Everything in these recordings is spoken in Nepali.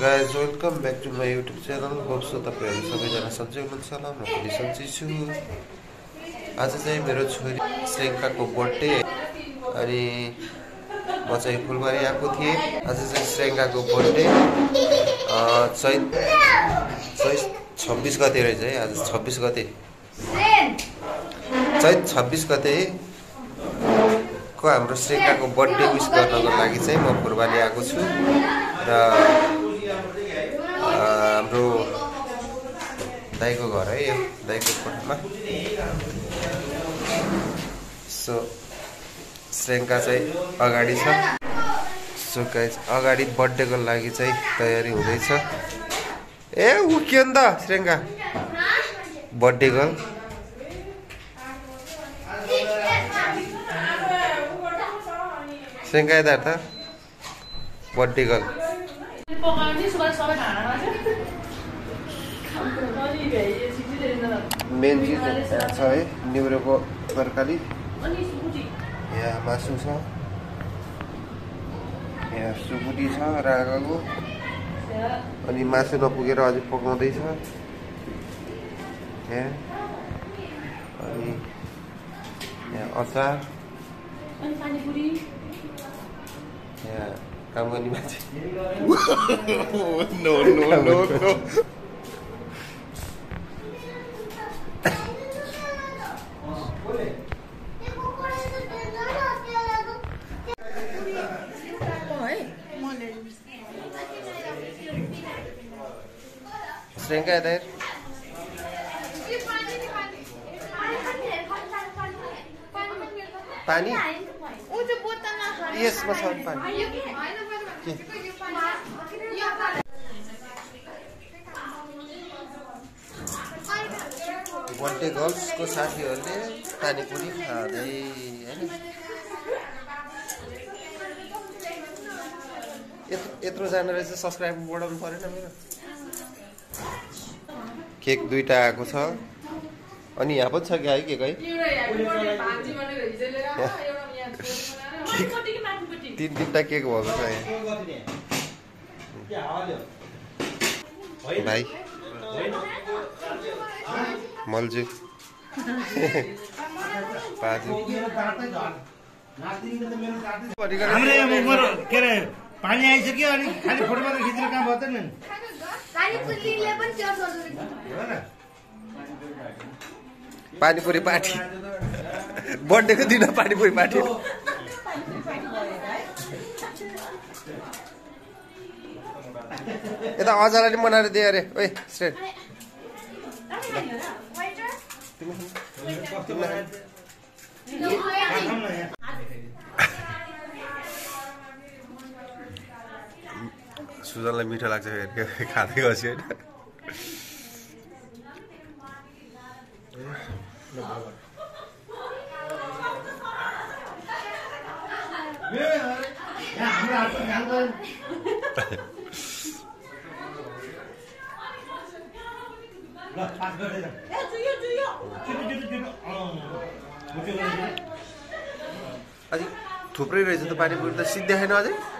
Guys welcome back to my YouTube channel hope so तपाईँहरू सबैजना सन्चै हुनुहुन्छ होला। म पनि सन्चै छु। आज चाहिँ मेरो छोरी श्रेङ्काको बर्थडे अनि म चाहिँ फुलबारी आएको थिएँ। आज चाहिँ श्रेङ्काको बर्थडे चैत चैत छब्बिस गते रहेछ है। आज छब्बिस गते। चैत छब्बिस गते को हाम्रो श्रेङ्काको बर्थडे विस गर्नको लागि चाहिँ म फुलबारी आएको छु। र हाम्रो दाईको घर है यो दाईको कोठामा। सो श्रेङ्का चाहिँ अगाडि छ। सो गाइज अगाडि बर्थडेको लागि चाहिँ तयारी हुँदैछ। ए उक्यो नि त श्रेङ्का बर्थडे गर्ल। श्रेङ्का यता त। Birthday girl. मेन चिज छ है। निउरोको तरकारी। यहाँ मासु छ। यहाँ सुकुटी छ रागाको। अनि मासु नपुगेर अझै पकाउँदैछ। यहाँ। अनि यहाँ अचार। यहाँ काम गर्ने मान्छे श्रेङ्का यता पानी यसमा छ पानी बर्थडे गर्ल्सको साथीहरूले पानीपुरी खाँदै होइन? यत्रो यत्रो जाने रहेछ सब्सक्राइब बढाउनु परेन मेरो। केक दुइटा आएको छ। अनि यहाँ पनि छ क्या है केक है? तिन तिनवटा केक भएको छ यहाँ। भाइ। मल्जु। के अरे पानी आइसक्यो अनि खालि फोटो मात्र खिचेर काम भयो त नि? पानीपुरी पार्टी। बर्थडेको दिन पानीपुरी पार्टी। यता अजारले मनाएर दियो अरे। ओइ श्रेण सुजनलाई मिठो लाग्छ खाँदै गएपछि होइन यहाँ हाम्रो हातको काम गर्नु। ल पास गर्दै जाऊ। छिटो, छिटो, छिटो। अँ, मुछ्यो भने अझै थुप्रै रहेछ त पानीपुरी त सिद्धि देखाएन अझै Happy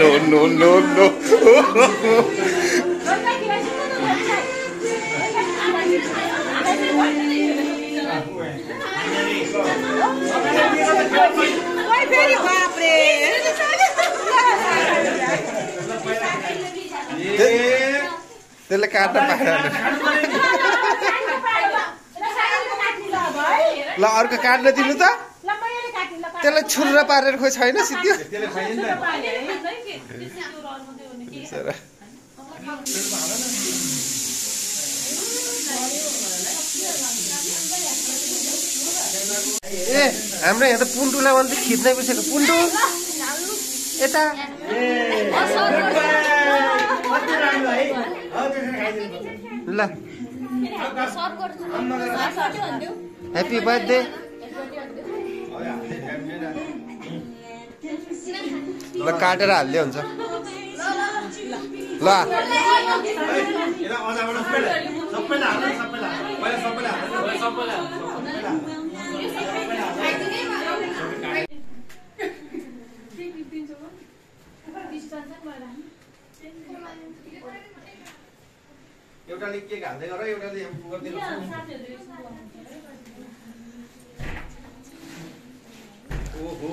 no no no no फेरि बाप्रे त्यसले काट्न पाएन ल अर्को काट्न दिनु त। त्यसलाई छुर्र पारेर खोइ छैन सिद्धि। ए हाम्रो यहाँ त पुन्टुलाई भने चाहिँ खिच्नै बिर्सेको पुन्टु? यता? ल। ह्याप्पी बर्थडे ल काटेर हालिदियो हुन्छ। ल। एउटाले केक हाल्दै गर एउटाले गरिदिनु ओहो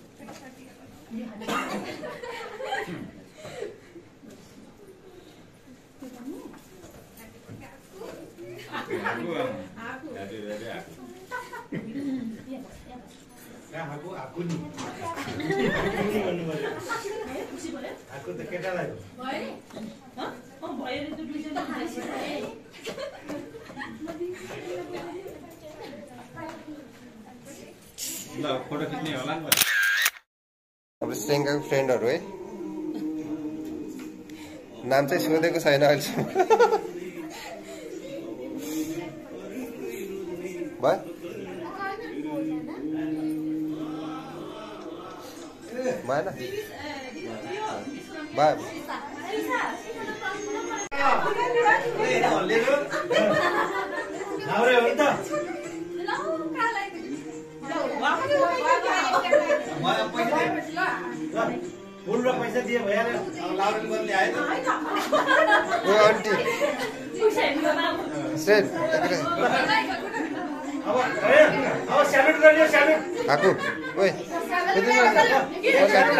हान्नु कहाँ आएको आएको नि भन्नु पर्यो आएको त केटालाई हो ल फोटो खिच्ने होला हाम्रो श्रेङ्गाको फ्रेन्डहरू है। नाम चाहिँ सोधेको छैन अहिलेसम्म। भयो भएन। भयो त फुल र पैसा दिए भइहाल्यो आयो आन्टी। अब अब स्यालुट गरियो स्यालुट स्यालुट स्यालुट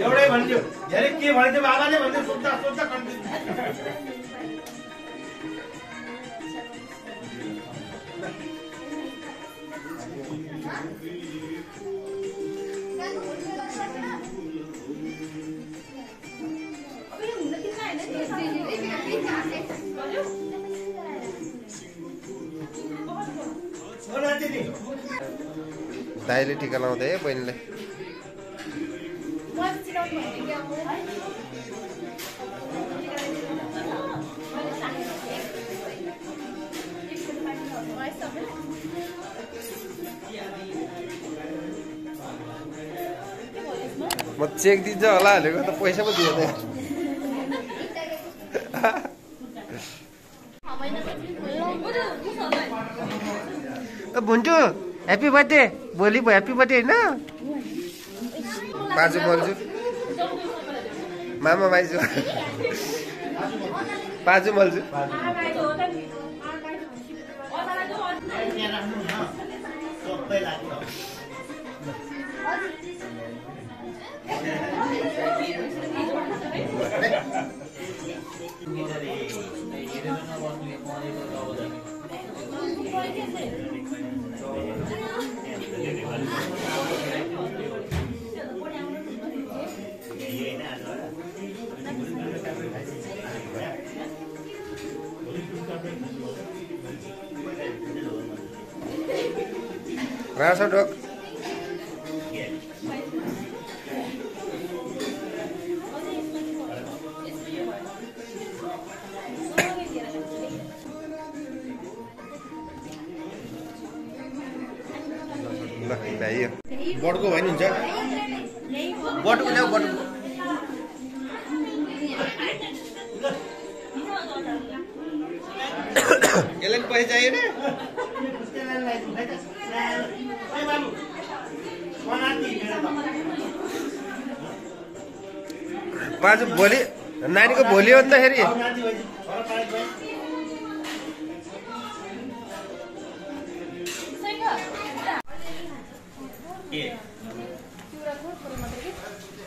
एउटै भन्थ्यो धेरै के भन्थ्यो बाबाले भन्थ्यो सोध्दा सोध्दा कन्फ्युज दाइले टिका लाउँदै है बहिनीले। म चेक दिन्छ होला भनेको त पैसा पो दिँदैन भुन्टु ह्याप्पी बर्थडे भोलि भयो ह्याप्पी बर्थडे होइन? बाजु बोल्छु। मामा माइजू बाजु बोल्छु। लाग्छ रासो ढोक ल भ्याइयो भयो नि हुन्छ। बटुको ल्याऊ बटुको यसलाई पैसा बाबु त बाजु भोलि नानीको भोलि हो पारेको भए के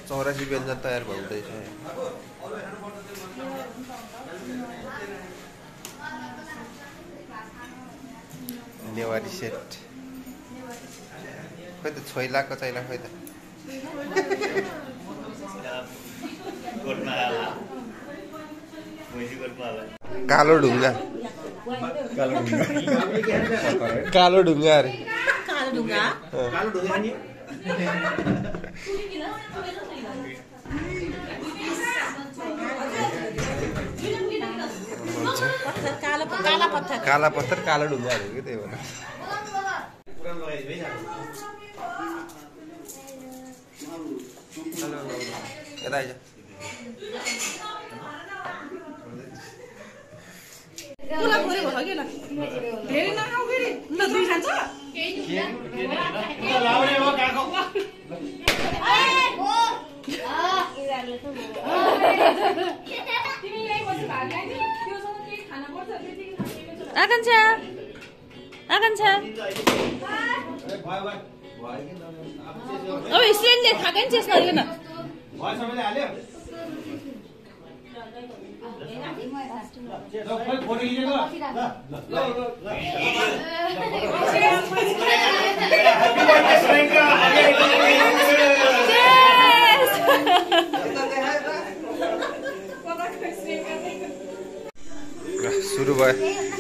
चौरासी व्यञ्जन तयार हुँदैछ नेवारी सेट। खोइ त छोइलाको चाहिला खोइ त। कालो ढुङ्गा। कालो ढुङ्गा अरे। कालो पत्थर कालो काला पत्थर काला पत्थर कालो ढुङ्गा अरे कि त्यही भएर पुरानो लगाइदियो है यता आइज पुरा पऱ्यो भयो कि न धेरै नखाऊ फेरि ल दुई खान्छ लाउने हो काको आकाङ्क्षा आकाङ्क्षा अब स्टुडेन्टले खाएको नि चेस गरिकन भयो सबैले हाल्यो ल, खोइ फोटो खिचेको ल ल ल ल सुरु भयो।